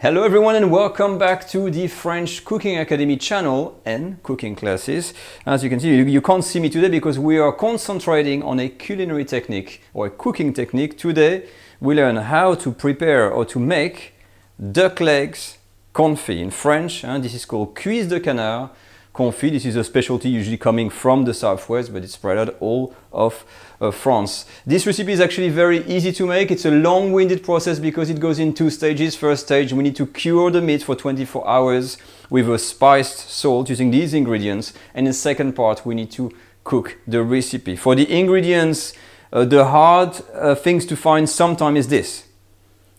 Hello everyone and welcome back to the French Cooking Academy channel and cooking classes. As you can see, you, can't see me today because we are concentrating on a culinary technique or a cooking technique. Today we learn how to prepare or to make duck legs confit in French. And this is called cuisse de canard confit. This is a specialty usually coming from the southwest, but it's spread out all of uh, France. This recipe is actually very easy to make. It's a long-winded process because it goes in two stages. First stage, we need to cure the meat for 24 hours with a spiced salt using these ingredients. And in the second part, we need to cook the recipe. For the ingredients, uh, the hard uh, things to find sometimes is this,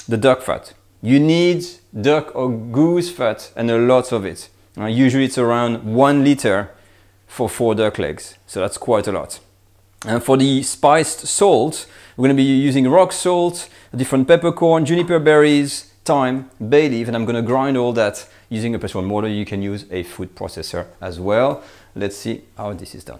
the duck fat. You need duck or goose fat and a lot of it. Uh, usually it's around one liter for four duck legs, so that's quite a lot. And for the spiced salt, we're going to be using rock salt, different peppercorn, juniper berries, thyme, bay leaf, and I'm going to grind all that using a and mortar. You can use a food processor as well. Let's see how this is done.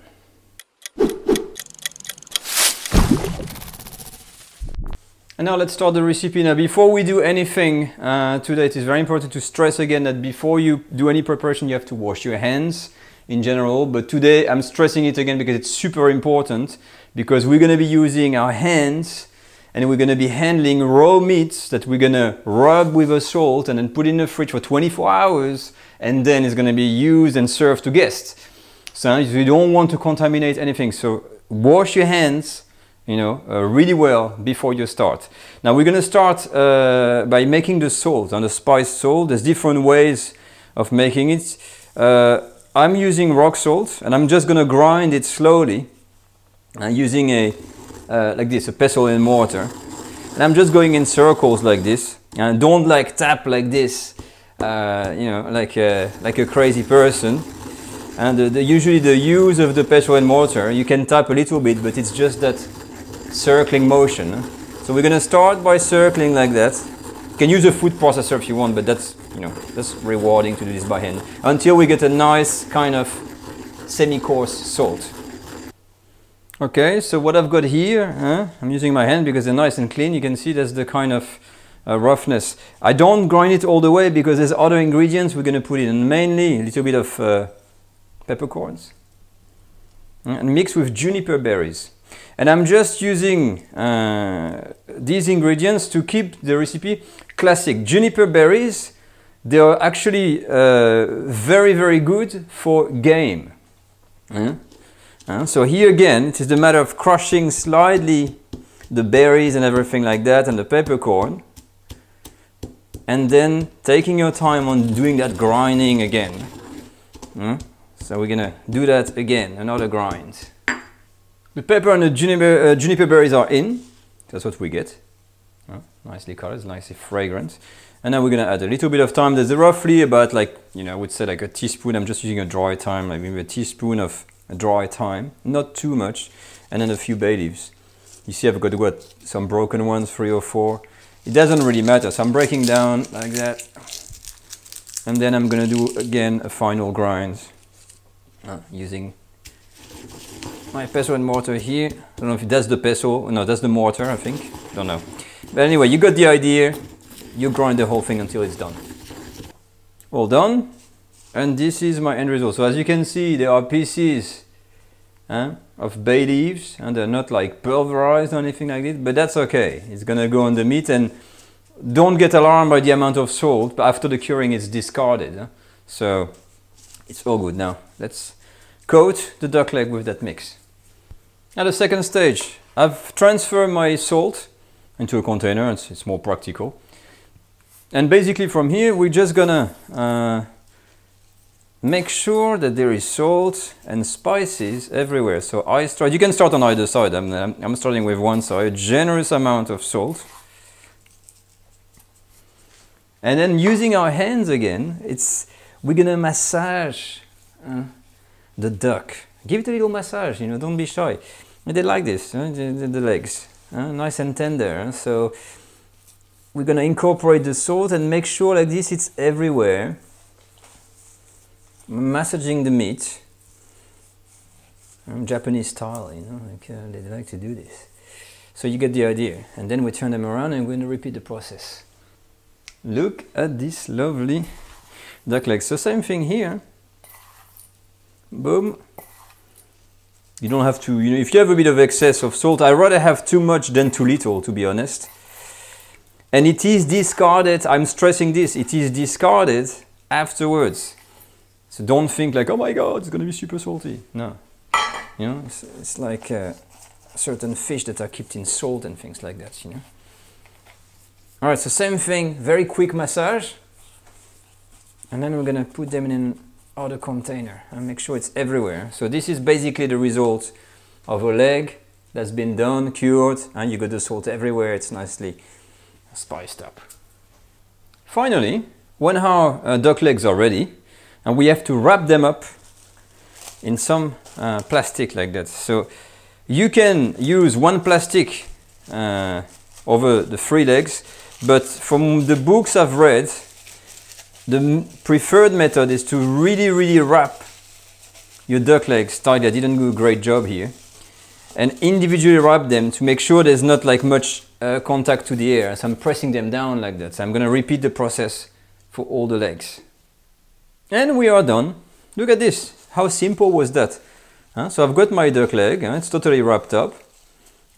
And now let's start the recipe. Now before we do anything uh, today, it is very important to stress again that before you do any preparation, you have to wash your hands in general. But today I'm stressing it again because it's super important because we're going to be using our hands and we're going to be handling raw meats that we're going to rub with a salt and then put in the fridge for 24 hours and then it's going to be used and served to guests. So you don't want to contaminate anything. So wash your hands you know, uh, really well before you start. Now we're going to start uh, by making the salt and the spice salt. There's different ways of making it. Uh, I'm using rock salt and I'm just going to grind it slowly uh, using a, uh, like this, a pestle and mortar. And I'm just going in circles like this and don't like tap like this, uh, you know, like a, like a crazy person. And the, the, usually the use of the pestle and mortar, you can tap a little bit, but it's just that circling motion. So we're going to start by circling like that. You can use a food processor if you want, but that's, you know, that's rewarding to do this by hand. Until we get a nice kind of semi-coarse salt. Okay, so what I've got here? I'm using my hand because they're nice and clean. You can see that's the kind of uh, roughness. I don't grind it all the way because there's other ingredients we're going to put in, mainly a little bit of uh, peppercorns and mix with juniper berries. And I'm just using uh, these ingredients to keep the recipe classic. Juniper berries, they are actually uh, very, very good for game. Uh, so here again, it is a matter of crushing slightly the berries and everything like that and the peppercorn. And then taking your time on doing that grinding again. So we're gonna do that again, another grind. The pepper and the juniper, uh, juniper berries are in. That's what we get. Oh, nicely colored, nicely fragrant. And now we're gonna add a little bit of thyme. There's roughly about like, you know, I would say like a teaspoon. I'm just using a dry thyme, like maybe a teaspoon of a dry thyme, not too much. And then a few bay leaves. You see I've got what, some broken ones, three or four. It doesn't really matter. So I'm breaking down like that. And then I'm gonna do again a final grind uh, using my pestle and mortar here. I don't know if that's the pestle, no, that's the mortar, I think. Don't know. But anyway, you got the idea. You grind the whole thing until it's done. All done. And this is my end result. So as you can see, there are pieces uh, of bay leaves and they're not like pulverized or anything like this, but that's okay. It's gonna go on the meat and don't get alarmed by the amount of salt, but after the curing it's discarded. Huh? So it's all good now. Let's coat the duck leg with that mix. Now the second stage, I've transferred my salt into a container, it's, it's more practical. And basically from here we're just gonna uh, make sure that there is salt and spices everywhere. So I start, you can start on either side, I'm, I'm starting with one side, a generous amount of salt. And then using our hands again, it's we're gonna massage uh, the duck. Give it a little massage, you know, don't be shy. They like this, the, the, legs, nice and tender. So we're gonna incorporate the salt and make sure like this it's everywhere. Massaging the meat. Um, Japanese style, you know, like, uh, they like to do this. So you get the idea. And then we turn them around and we're gonna repeat the process. Look at this lovely duck leg. So same thing here. Boom. You don't have to, you know, if you have a bit of excess of salt, I rather have too much than too little, to be honest. And it is discarded, I'm stressing this, it is discarded afterwards. So don't think like, oh my god, it's gonna be super salty. No. You know, it's, it's like uh, certain fish that are kept in salt and things like that, you know. All right, so same thing, very quick massage. And then we're gonna put them in other container and make sure it's everywhere. So this is basically the result of a leg that's been done, cured, and you got the salt everywhere. It's nicely spiced up. Finally, when our uh, duck legs are ready, and we have to wrap them up in some uh, plastic like that. So you can use one plastic uh, over the three legs but from the books I've read, the preferred method is to really, really wrap your duck legs tightly. I didn't do a great job here. And individually wrap them to make sure there's not like much uh, contact to the air. So I'm pressing them down like that. So I'm gonna repeat the process for all the legs. And we are done. Look at this. How simple was that? So I've got my duck leg. Huh? It's totally wrapped up.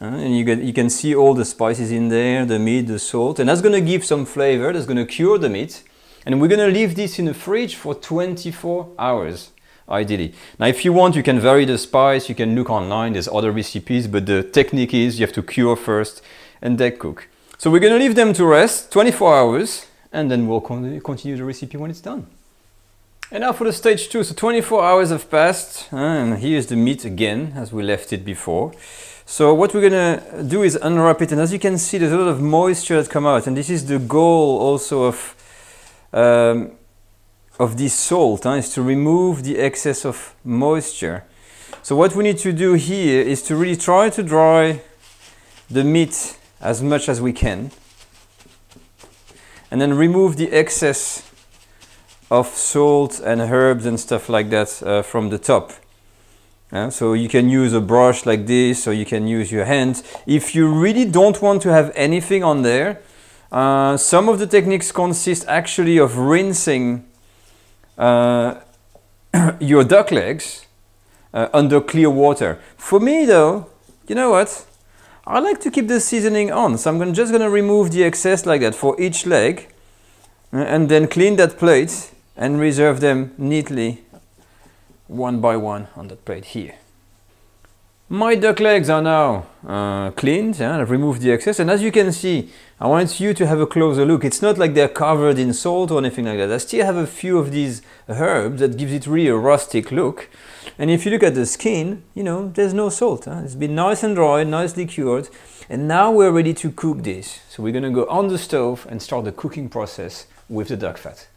Uh, and you, get, you can see all the spices in there, the meat, the salt, and that's going to give some flavor, that's going to cure the meat. And we're going to leave this in the fridge for 24 hours, ideally. Now, if you want, you can vary the spice, you can look online, there's other recipes, but the technique is you have to cure first and then cook. So we're to leave them to rest 24 hours, and then we'll continue the recipe when it's done. And now for the stage two. So 24 hours have passed, and here's the meat again, as we left it before. So what we're gonna do is unwrap it and as you can see there's a lot of moisture that come out and this is the goal also of um, of this salt huh, is to remove the excess of moisture. So what we need to do here is to really try to dry the meat as much as we can and then remove the excess of salt and herbs and stuff like that uh, from the top. So you can use a brush like this or you can use your hands. If you really don't want to have anything on there, uh, some of the techniques consist actually of rinsing uh, your duck legs uh, under clear water. For me though, you know what? I like to keep the seasoning on. So I'm gonna, just going to remove the excess like that for each leg uh, and then clean that plate and reserve them neatly one by one on that plate here. My duck legs are now uh, cleaned, yeah, I've removed the excess and as you can see I want you to have a closer look. It's not like they're covered in salt or anything like that. I still have a few of these herbs that gives it really a rustic look. And if you look at the skin, you know, there's no salt. Huh? It's been nice and dry, nicely cured. And now we're ready to cook this. So we're gonna go on the stove and start the cooking process with the duck fat.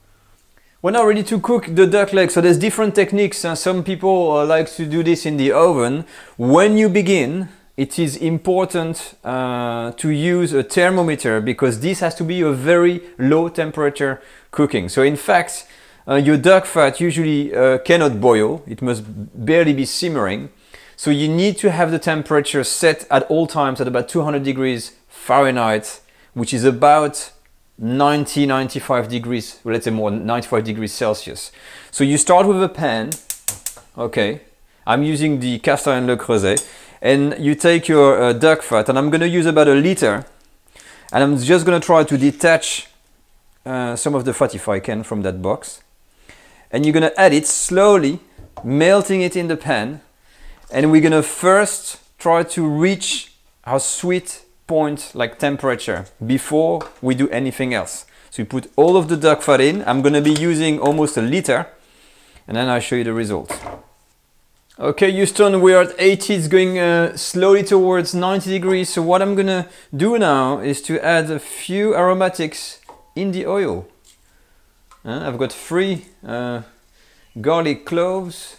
We're now ready to cook the duck leg. So there's different techniques. Uh, some people uh, like to do this in the oven. When you begin, it is important uh, to use a thermometer because this has to be a very low temperature cooking. So in fact, uh, your duck fat usually uh, cannot boil. It must barely be simmering. So you need to have the temperature set at all times at about 200 degrees Fahrenheit, which is about 90, 95 degrees, let's say more 95 degrees Celsius. So you start with a pan, okay, I'm using the cast iron Le Creuset, and you take your uh, duck fat, and I'm gonna use about a liter, and I'm just gonna try to detach uh, some of the fat if I can from that box. And you're gonna add it slowly, melting it in the pan, and we're gonna first try to reach how sweet point like temperature before we do anything else. So we put all of the duck fat in. I'm going to be using almost a liter and then I'll show you the results. Okay, Houston, we are at 80, it's going uh, slowly towards 90 degrees. So what I'm gonna do now is to add a few aromatics in the oil. Uh, I've got three uh, garlic cloves,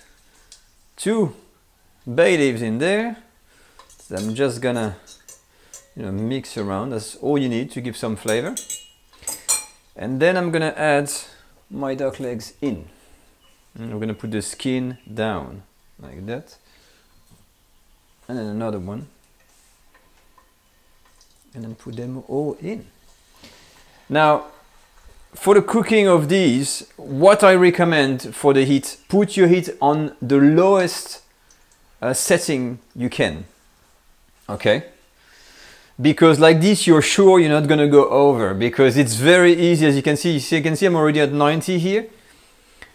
two bay leaves in there. So I'm just gonna you know, mix around. That's all you need to give some flavor. And then I'm gonna add my duck legs in. And we're gonna put the skin down like that. And then another one. And then put them all in. Now, for the cooking of these, what I recommend for the heat, put your heat on the lowest uh, setting you can. Okay? Because like this, you're sure you're not gonna go over because it's very easy as you can see. You, see, you can see I'm already at 90 here.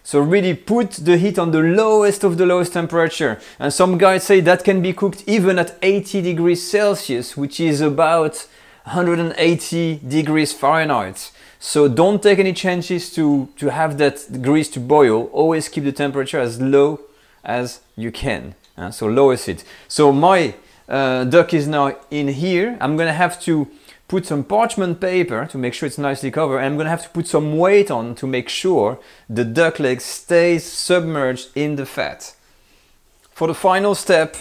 So really put the heat on the lowest of the lowest temperature. And some guys say that can be cooked even at 80 degrees Celsius, which is about 180 degrees Fahrenheit. So don't take any chances to, to have that grease to boil. Always keep the temperature as low as you can. Uh, so lowest it. So my uh, duck is now in here. I'm gonna have to put some parchment paper to make sure it's nicely covered. I'm gonna have to put some weight on to make sure the duck leg stays submerged in the fat. For the final step,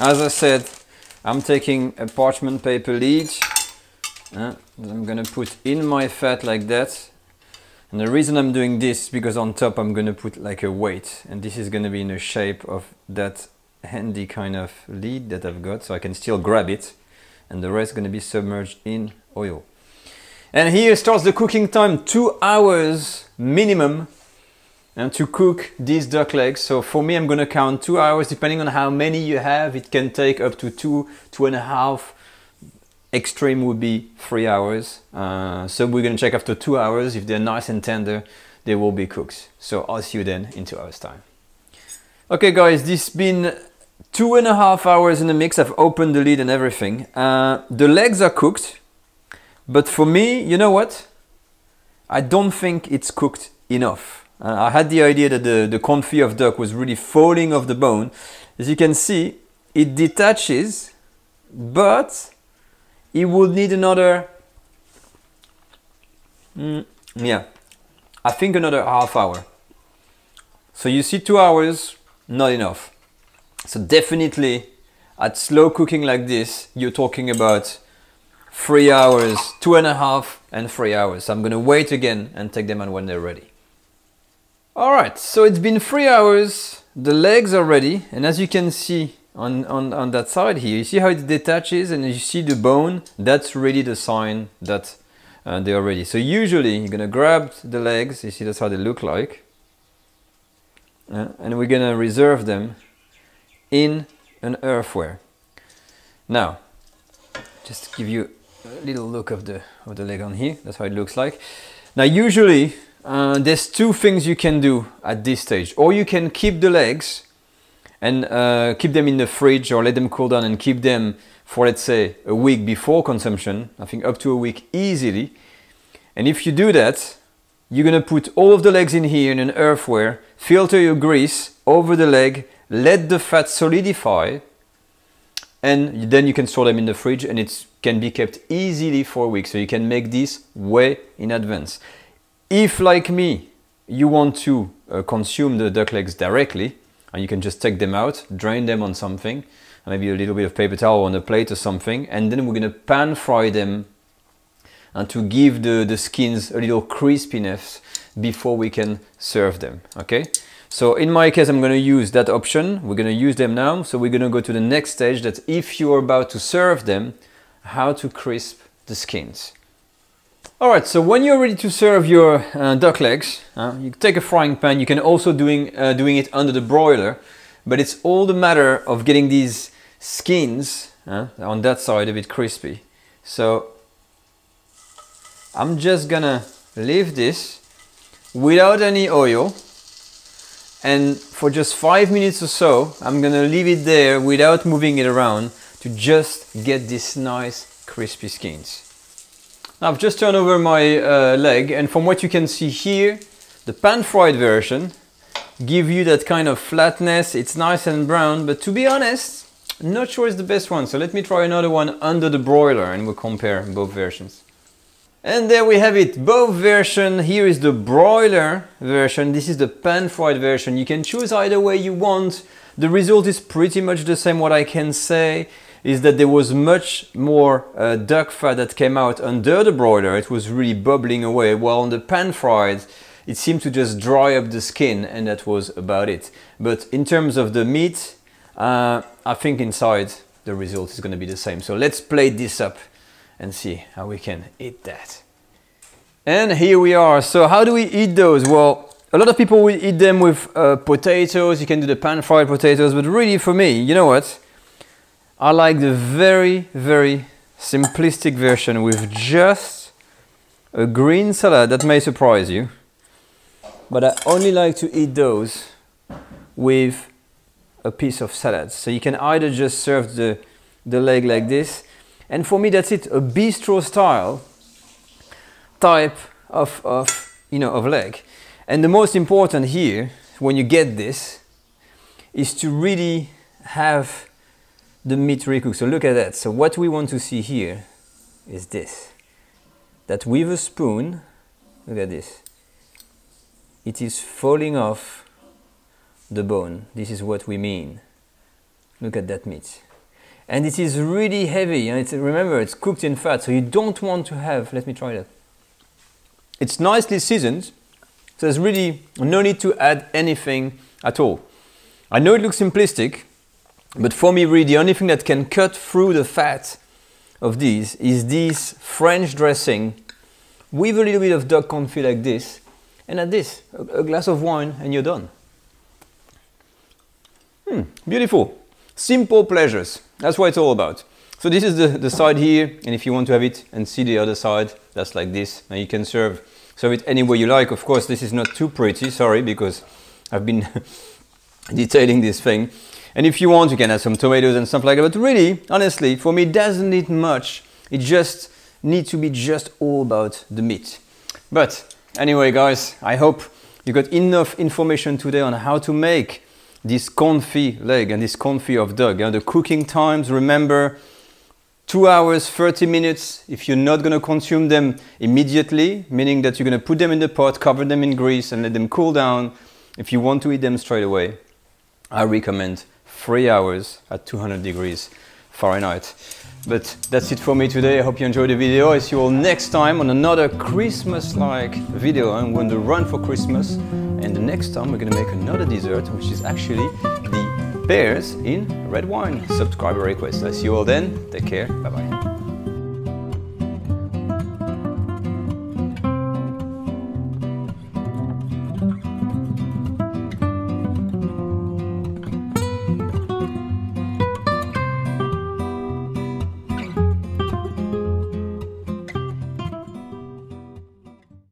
as I said, I'm taking a parchment paper lead. Uh, I'm gonna put in my fat like that. And the reason I'm doing this is because on top I'm gonna put like a weight and this is gonna be in the shape of that handy kind of lead that I've got so I can still grab it and the rest is going to be submerged in oil. And here starts the cooking time, two hours minimum and to cook these duck legs. So for me, I'm going to count two hours, depending on how many you have. It can take up to two, two and a half. Extreme would be three hours. Uh, so we're going to check after two hours. If they're nice and tender, they will be cooked. So I'll see you then in two hours time. Okay guys, this has been two and a half hours in the mix. I've opened the lid and everything. Uh, the legs are cooked, but for me, you know what? I don't think it's cooked enough. Uh, I had the idea that the, the confit of duck was really falling off the bone. As you can see, it detaches, but it would need another, mm, yeah, I think another half hour. So you see two hours, not enough. So definitely at slow cooking like this, you're talking about three hours, two and a half and three hours. So I'm gonna wait again and take them out when they're ready. All right, so it's been three hours. The legs are ready. And as you can see on, on, on that side here, you see how it detaches and you see the bone, that's really the sign that uh, they are ready. So usually you're gonna grab the legs, you see that's how they look like. Uh, and we're gonna reserve them in an earthware. Now, just give you a little look of the, of the leg on here, that's how it looks like. Now usually uh, there's two things you can do at this stage. Or you can keep the legs and uh, keep them in the fridge or let them cool down and keep them for let's say a week before consumption, I think up to a week easily. And if you do that, you're gonna put all of the legs in here in an earthware, filter your grease over the leg let the fat solidify and then you can store them in the fridge and it can be kept easily for a week. So you can make this way in advance. If like me, you want to uh, consume the duck legs directly and you can just take them out, drain them on something, maybe a little bit of paper towel on a plate or something, and then we're gonna pan fry them and to give the, the skins a little crispiness before we can serve them, okay? So in my case, I'm going to use that option. We're going to use them now. So we're going to go to the next stage that if you're about to serve them, how to crisp the skins. All right, so when you're ready to serve your uh, duck legs, uh, you take a frying pan. You can also doing uh, doing it under the broiler, but it's all the matter of getting these skins uh, on that side a bit crispy. So I'm just gonna leave this without any oil and for just five minutes or so I'm gonna leave it there without moving it around to just get these nice crispy skins. Now I've just turned over my uh, leg and from what you can see here the pan fried version give you that kind of flatness it's nice and brown but to be honest not sure it's the best one so let me try another one under the broiler and we'll compare both versions. And there we have it, both version. Here is the broiler version, this is the pan-fried version. You can choose either way you want. The result is pretty much the same. What I can say is that there was much more uh, duck fat that came out under the broiler. It was really bubbling away, while on the pan-fried, it seemed to just dry up the skin and that was about it. But in terms of the meat, uh, I think inside the result is going to be the same. So let's plate this up and see how we can eat that. And here we are. So how do we eat those? Well, a lot of people will eat them with uh, potatoes. You can do the pan-fried potatoes, but really for me, you know what? I like the very, very simplistic version with just a green salad. That may surprise you. But I only like to eat those with a piece of salad. So you can either just serve the, the leg like this. And for me, that's it, a bistro style type of, of, you know, of leg. And the most important here, when you get this, is to really have the meat recooked. So look at that. So what we want to see here is this. That with a spoon, look at this, it is falling off the bone. This is what we mean. Look at that meat. And it is really heavy. And it's, remember, it's cooked in fat. So you don't want to have, let me try that. It's nicely seasoned, so there's really no need to add anything at all. I know it looks simplistic, but for me really the only thing that can cut through the fat of these is this French dressing with a little bit of duck confit like this, and at this, a, glass of wine and you're done. Hmm, beautiful. Simple pleasures. That's what it's all about. So this is the, the side here, and if you want to have it and see the other side, that's like this. And you can serve, serve it any way you like. Of course, this is not too pretty, sorry, because I've been detailing this thing. And if you want, you can add some tomatoes and stuff like that. But really, honestly, for me, it doesn't need much. It just needs to be just all about the meat. But anyway, guys, I hope you got enough information today on how to make this confit leg and this confit of dog. And the cooking times, remember, two hours, 30 minutes if you're not going to consume them immediately, meaning that you're going to put them in the pot, cover them in grease, and let them cool down. If you want to eat them straight away, I recommend three hours at 200 degrees Fahrenheit. But that's it for me today. I hope you enjoyed the video. I see you all next time on another Christmas-like video. I'm going to run for Christmas. And the next time we're going to make another dessert, which is actually the pears in red wine. Subscriber request. I see you all then. Take care. Bye bye.